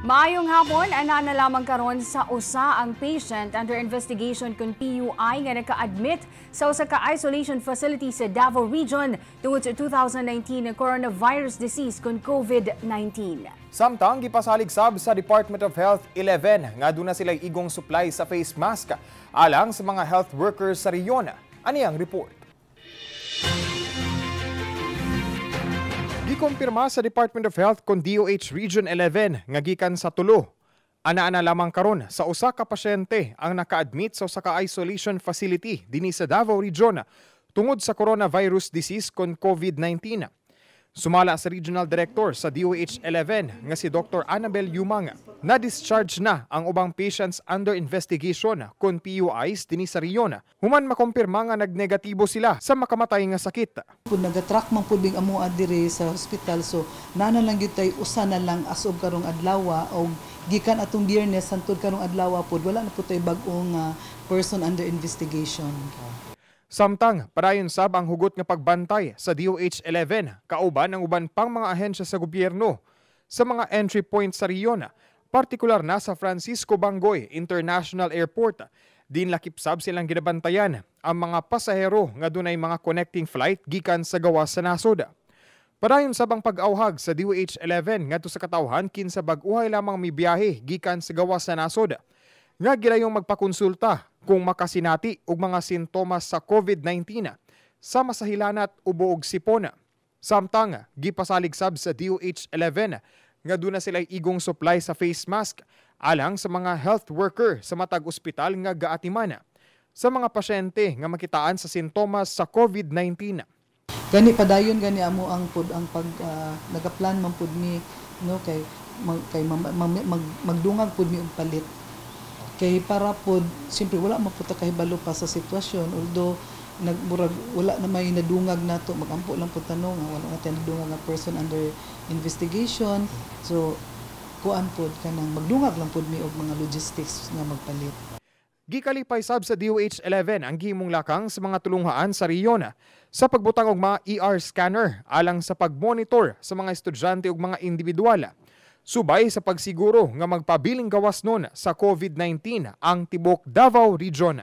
Maayong hapon, ana na lamang karon sa usa ang patient under investigation kung PUI nga naka-admit sa usa ka isolation facility sa Davao Region tungod sa 2019 na coronavirus disease kung COVID-19. Samtang gipasalig sab sa Department of Health 11 nga duna sila igong supply sa face mask alang sa mga health workers sa reyon. Ani ang report? Gikumpirma sa Department of Health kon DOH Region 11 nga gikan sa tulo. Ana-ana lamang karon sa usa ka pasyente ang naka-admit sa usa ka isolation facility dinhi sa Davao Region tungod sa coronavirus disease kon COVID-19. Sumala sa Regional Director sa DOH-11 nga si Dr. Annabel Yumang, na-discharge na ang ubang patients under investigation kon PUIs dinhi sa riyon. Human makumpirma nga nagnegatibo sila sa makamatay nga sakit. Kung nagatrack man pud bing amo adire sa hospital so nana lang gyud tay usa na lang asob karong adlaw o gikan atong biyernes hangtod karong adlaw pud wala na pud tay bag-ong uh, person under investigation. Samtang, parayon sab ang hugot nga pagbantay sa DOH-11 kauban ang uban pang mga ahensya sa gobyerno sa mga entry points sa riyon, partikular na sa Francisco Bangoy International Airport. Din lakip sab silang ginabantayan ang mga pasahero nga dunay mga connecting flight gikan sa gawas sa nasod. Parayon sab ang pag-awhag sa DOH-11 ngadto sa katawhan kinsa bag-uhay lamang mi biyahe gikan sa gawas sa nasod nga gilayong magpakonsulta kung makasinati og mga sintomas sa COVID-19 sa masahilanat ubo og sipon. Samtang gipasalig sab sa DOH-11 nga duna sila igong supply sa face mask alang sa mga health worker sa matag ospital nga gaatiman sa mga pasyente nga makitaan sa sintomas sa COVID-19. Gani padayon gani amo ang pud ang pag uh, nagaplan man pud mi no kay mag, kay mag, mag, mag, magdungag pud mi og palit kay para pod siyempre wala maputa kahibalo pa sa sitwasyon. Although nagburag wala na may nadungag nato magampo lang pud tanong wala na tayo nadungag nga person under investigation. So kuan pod kanang magdungag lang pod mi og mga logistics nga magpalit. Gikalipay sab sa DOH-11 ang gihimong lakang sa mga tulunghaan sa riyon sa pagbutang og mga ER scanner alang sa pagmonitor sa mga estudyante ug mga individual Subay sa pagsiguro nga magpabiling gawas nun sa COVID-19 ang tibok Davao Region.